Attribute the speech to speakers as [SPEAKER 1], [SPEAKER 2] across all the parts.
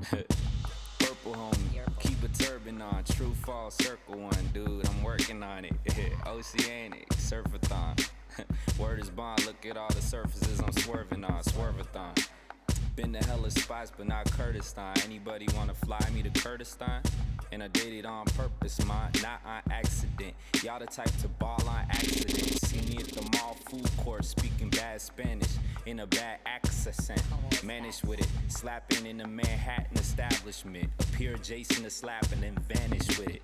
[SPEAKER 1] Purple homie, keep a turban on. True fall circle one, dude. I'm working on it. Oceanic, surfathon. Word is bond, look at all the surfaces I'm swerving on. Swervathon. Been to hella spots, but not Kurdistan. Anybody wanna fly me to Kurdistan? And I did it on purpose, man, not on accident. Y'all the type to ball on accident. See me at the mall food court speaking bad Spanish in a bad accent. Managed with it, slapping in a Manhattan establishment. Appear Jason to slap and then vanish with it.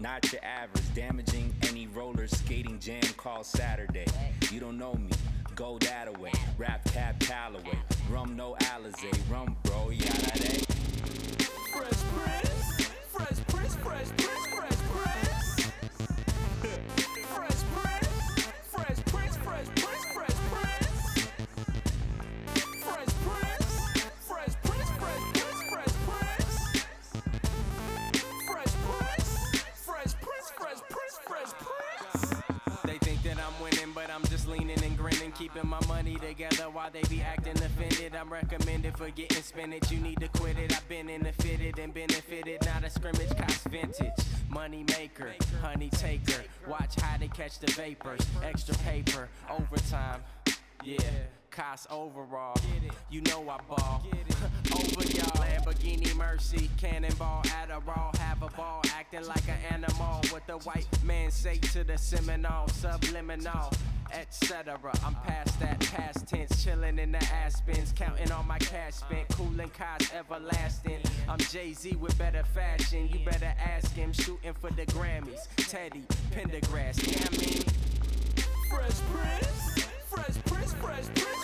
[SPEAKER 1] Not your average, damaging any roller skating jam called Saturday. You don't know me, go that away. Rap Callaway, rum no Alizé, rum bro, yada day.
[SPEAKER 2] I'm just leaning and grinning, keeping my money together while they be acting offended. I'm recommended for getting spinach. You need to quit it. I've been in the fitted and benefited, not a scrimmage, cost vintage. Money maker, honey taker. Watch how they catch the vapors. Extra paper, overtime. Yeah, cost overall. You know I ball. Over y'all. Lamborghini Mercy, cannonball, Adderall, have a ball, acting like an animal. What the white man say to the Seminole, subliminal, etc. I'm past that, past tense, chilling in the Aspens, counting all my cash spent, cooling cars everlasting. I'm Jay Z with better fashion. You better ask him, shooting for the Grammys. Teddy, Pendergrass, yeah, I mean.
[SPEAKER 3] Fresh Prince, Fresh Prince, Fresh Prince.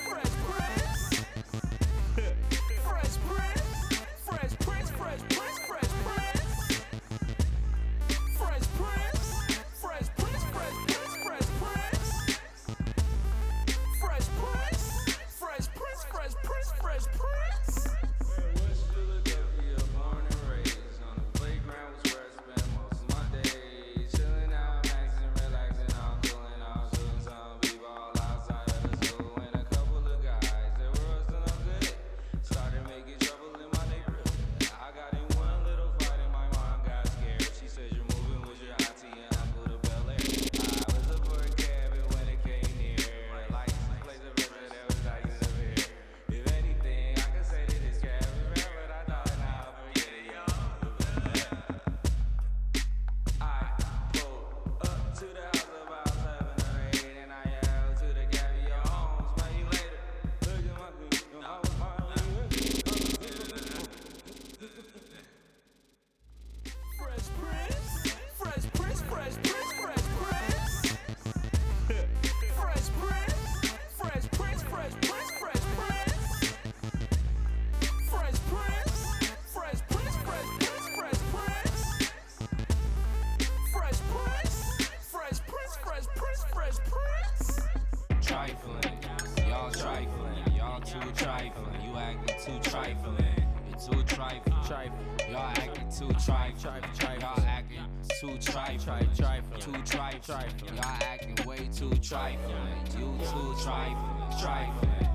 [SPEAKER 1] Trifling, you acting too trifling, you too trifling,
[SPEAKER 2] Trifling.
[SPEAKER 1] y'all acting too trifling,
[SPEAKER 2] Trifling,
[SPEAKER 1] y'all acting too trifling,
[SPEAKER 2] trifling.
[SPEAKER 1] too trifling,
[SPEAKER 2] Trifling.
[SPEAKER 1] y'all acting way too trifling, you too trifling, trifling.